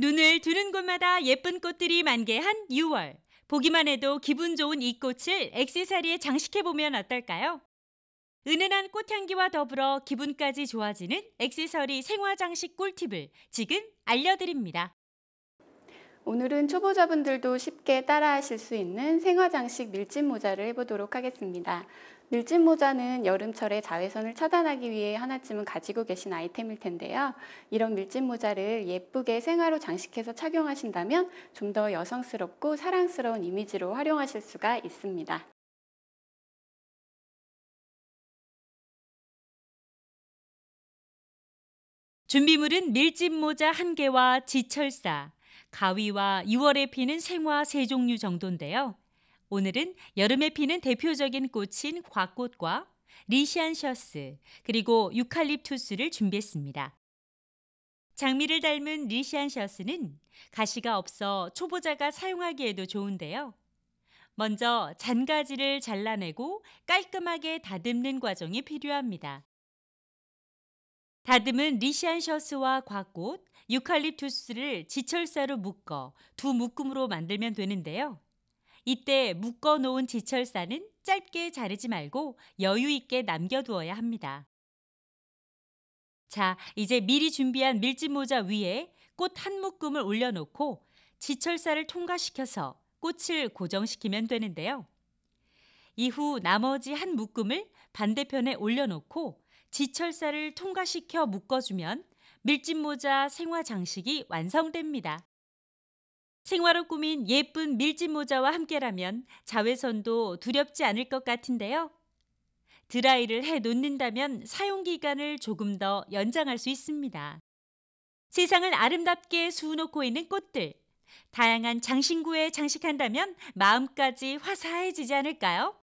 눈을 두는 곳마다 예쁜 꽃들이 만개한 6월. 보기만 해도 기분 좋은 이 꽃을 액세서리에 장식해보면 어떨까요? 은은한 꽃향기와 더불어 기분까지 좋아지는 액세서리 생화 장식 꿀팁을 지금 알려드립니다. 오늘은 초보자분들도 쉽게 따라하실 수 있는 생화장식 밀짚 모자를 해보도록 하겠습니다. 밀짚 모자는 여름철에 자외선을 차단하기 위해 하나쯤은 가지고 계신 아이템일 텐데요. 이런 밀짚 모자를 예쁘게 생화로 장식해서 착용하신다면 좀 더 여성스럽고 사랑스러운 이미지로 활용하실 수가 있습니다. 준비물은 밀짚 모자 한개와 지철사, 가위와 6월에 피는 생화 세 종류 정도인데요. 오늘은 여름에 피는 대표적인 꽃인 곽꽃과 리시안셔스 그리고 유칼립투스를 준비했습니다. 장미를 닮은 리시안셔스는 가시가 없어 초보자가 사용하기에도 좋은데요. 먼저 잔가지를 잘라내고 깔끔하게 다듬는 과정이 필요합니다. 다듬은 리시안셔스와 곽꽃, 유칼립투스를 지철사로 묶어 두 묶음으로 만들면 되는데요. 이때 묶어 놓은 지철사는 짧게 자르지 말고 여유 있게 남겨두어야 합니다. 자, 이제 미리 준비한 밀짚 모자 위에 꽃 한 묶음을 올려놓고 지철사를 통과시켜서 꽃을 고정시키면 되는데요. 이후 나머지 한 묶음을 반대편에 올려놓고 지철사를 통과시켜 묶어주면 밀짚 모자 생화 장식이 완성됩니다. 생화로 꾸민 예쁜 밀짚 모자와 함께라면 자외선도 두렵지 않을 것 같은데요. 드라이를 해 놓는다면 사용 기간을 조금 더 연장할 수 있습니다. 세상을 아름답게 수놓고 있는 꽃들. 다양한 장신구에 장식한다면 마음까지 화사해지지 않을까요?